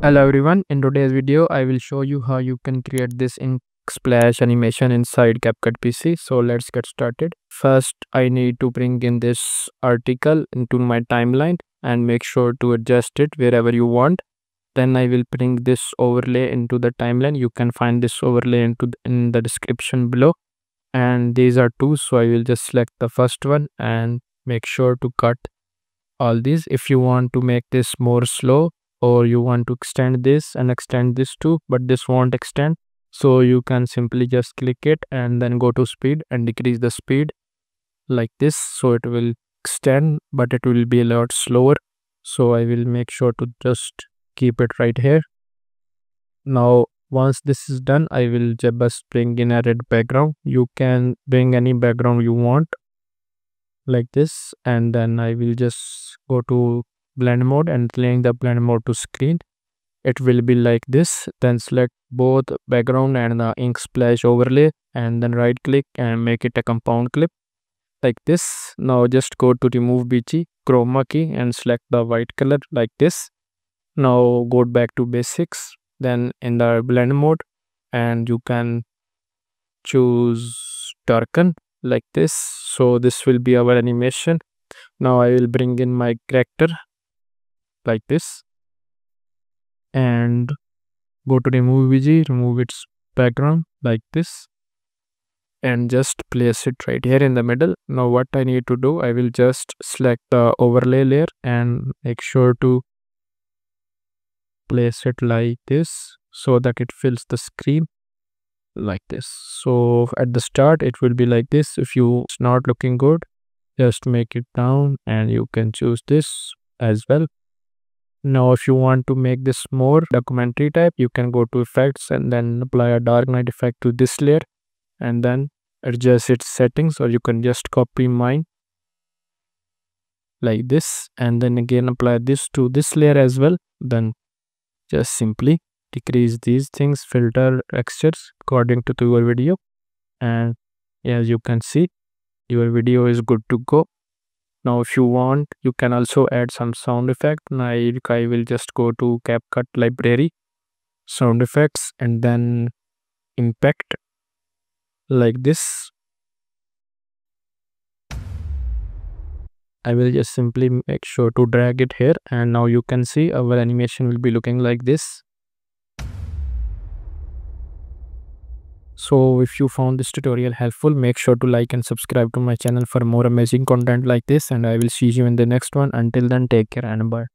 Hello everyone, in today's video I will show you how you can create this ink splash animation inside CapCut PC. So let's get started. First I need to bring in this article into my timeline and make sure to adjust it wherever you want. Then I will bring this overlay into the timeline. You can find this overlay into the, in the description below. And these are two so I will just select the first one and make sure to cut all these if you want to make this more slow or you want to extend this and extend this too but this won't extend. So you can simply just click it and then go to speed and decrease the speed like this. So it will extend but it will be a lot slower. So i will make sure to just keep it right here. Now once this is done i will just bring in a red background. You can bring any background you want like this. And then i will just go to blend mode and link the blend mode to screen. It will be like this. Then select both background and the ink splash overlay and then right click and make it a compound clip. Like this. Now just go to remove bg chroma key and select the white color like this. Now go back to basics. Then in the blend mode and you can choose darken like this. So this will be our animation. Now i will bring in my character like this and go to remove BG, remove its background like this and just place it right here in the middle. Now what I need to do, I will just select the overlay layer and make sure to place it like this so that it fills the screen like this. So at the start it will be like this. If you it's not looking good, just make it down and you can choose this as well now if you want to make this more documentary type you can go to effects and then apply a dark night effect to this layer and then adjust its settings or you can just copy mine like this and then again apply this to this layer as well. Then just simply decrease these things filter textures according to your video. And as you can see your video is good to go now if you want you can also add some sound effect. Now I will just go to CapCut library sound effects and then impact like this. I will just simply make sure to drag it here and now you can see our animation will be looking like this So if you found this tutorial helpful, make sure to like and subscribe to my channel for more amazing content like this and I will see you in the next one. Until then, take care and bye.